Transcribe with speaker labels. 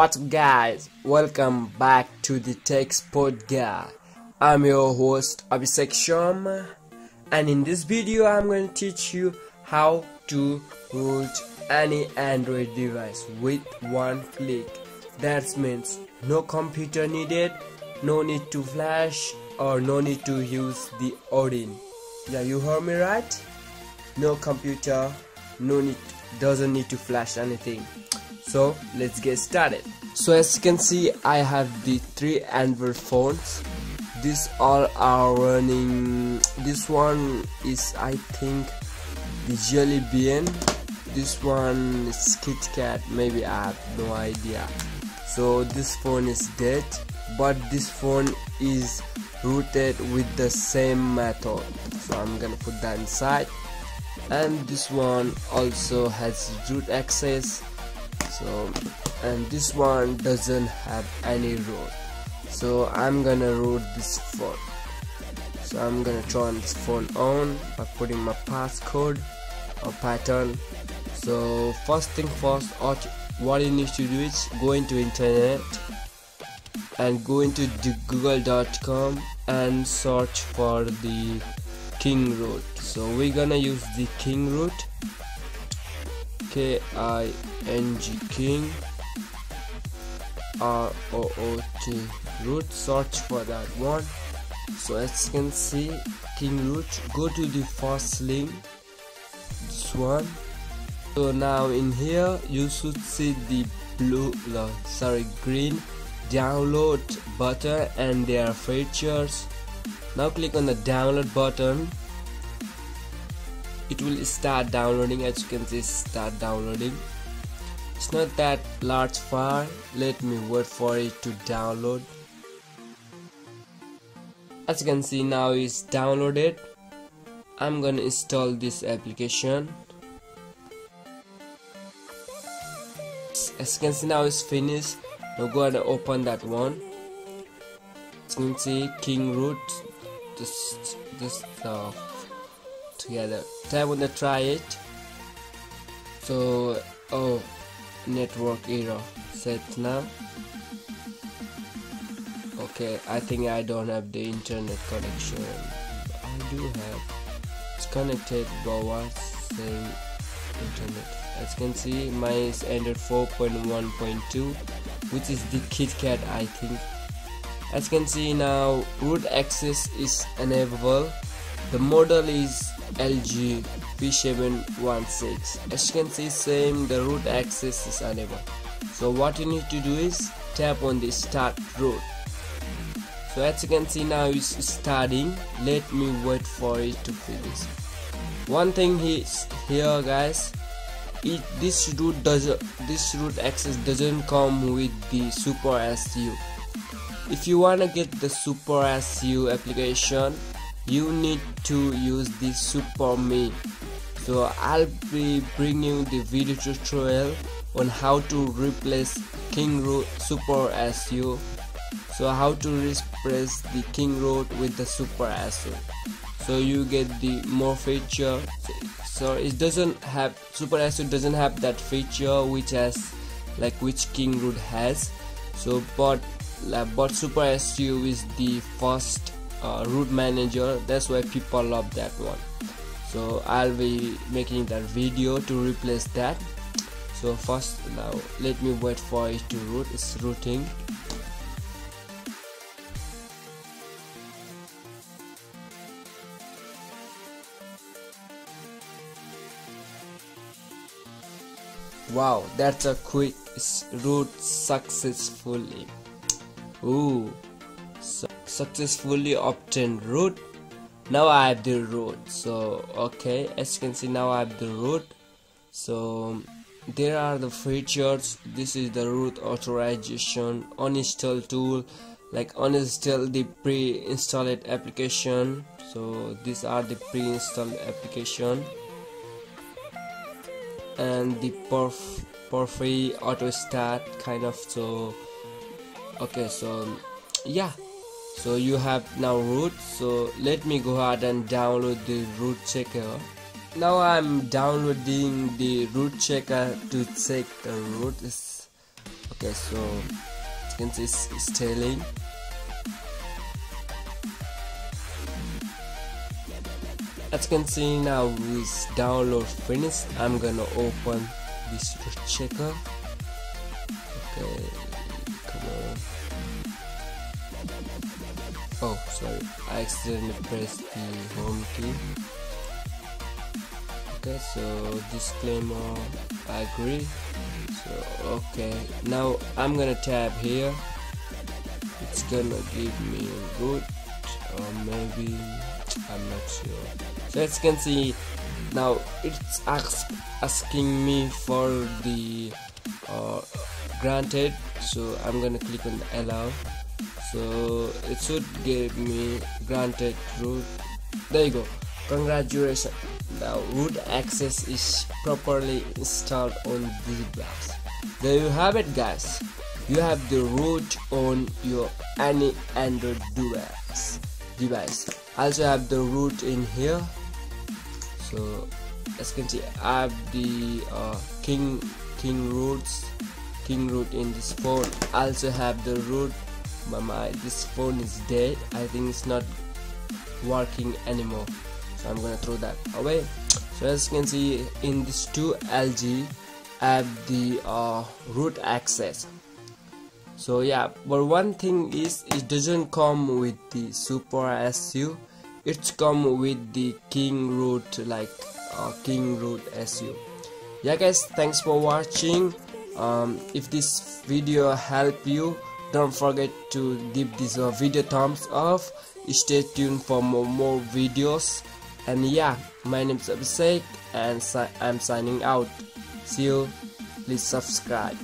Speaker 1: What's up guys? Welcome back to the TechSpot Guy. I'm your host Abhishek Sharma and in this video I'm going to teach you how to root any Android device with one click. That means no computer needed, no need to flash or no need to use the Odin. Yeah, you heard me right? No computer, no need doesn't need to flash anything so let's get started. So as you can see I have the three Android phones. These all are running this one is I think the Jelly Bean. This one is KitKat maybe I have no idea. So this phone is dead but this phone is rooted with the same method so I'm gonna put that inside. And this one also has root access so and this one doesn't have any root so I'm gonna root this phone. So I'm gonna turn this phone on by putting my passcode or pattern. So first thing first what you need to do is go into internet and go into google.com and search for the king root so we're gonna use the king root k-i-n-g. King r-o-o-t root search for that one. So as you can see king root go to the first link this one. So now in here you should see the blue no, sorry green download button and their features. Now click on the download button it will start downloading as you can see start downloading. It's not that large file. Let me wait for it to download. As you can see now it's downloaded. I'm gonna install this application. As you can see now it's finished. Now go and open that one. As you can see king root this this uh, together. Tap on the try it. So oh network error. Set now. Okay I think I don't have the internet connection. I do have. It's connected but what's saying internet. As you can see mine is Android 4.1.2 which is the KitKat I think. As you can see now root access is enabled. The model is LG P716 as you can see same the root access is enabled so what you need to do is tap on the start root. So as you can see now it's starting. Let me wait for it to finish. One thing is here guys it this root does this root access doesn't come with the super SU if you wanna get the super SU application you need to use the super me. So I'll be bringing the video tutorial on how to replace king root super SU so how to replace the king root with the super SU so you get the more feature. So it doesn't have super SU doesn't have that feature which has like which king root has. So but but super SU is the first uh, root manager. That's why people love that one. So I'll be making that video to replace that. So first now let me wait for it to root it's rooting. Wow that's a quick root successfully. Ooh su successfully obtained root now I have the root so okay as you can see now I have the root so there are the features. This is the root authorization uninstall tool like uninstall the pre-installed application. So these are the pre-installed application. And the perf perfy auto start kind of so okay so yeah so you have now root so let me go ahead and download the root checker. Now I'm downloading the root checker to check the root okay so you can see it's telling. As you can see now this download finished. I'm gonna open this root checker. Okay oh sorry. I accidentally pressed the home key. Okay so disclaimer I agree. So okay. Now I'm gonna tab here. It's gonna give me root or maybe I'm not sure. So as you can see now it's ask, asking me for the uh, granted. So I'm gonna click on allow so it should give me granted root there you go. Congratulations. Now root access is properly installed on this device there you have it guys. You have the root on your any android device. device. Also have the root in here. So as you can see I have the uh, king king roots king root in this phone. Also have the root my this phone is dead. I think it's not working anymore. So I'm gonna throw that away. So as you can see in this 2 LG I have the uh, root access. So yeah but one thing is it doesn't come with the super SU it's come with the king root like uh, king root SU yeah guys thanks for watching. Um, if this video help you don't forget to give this uh, video thumbs up. Stay tuned for more, more videos. And yeah my name is Abhishek and si I'm signing out. See you. Please subscribe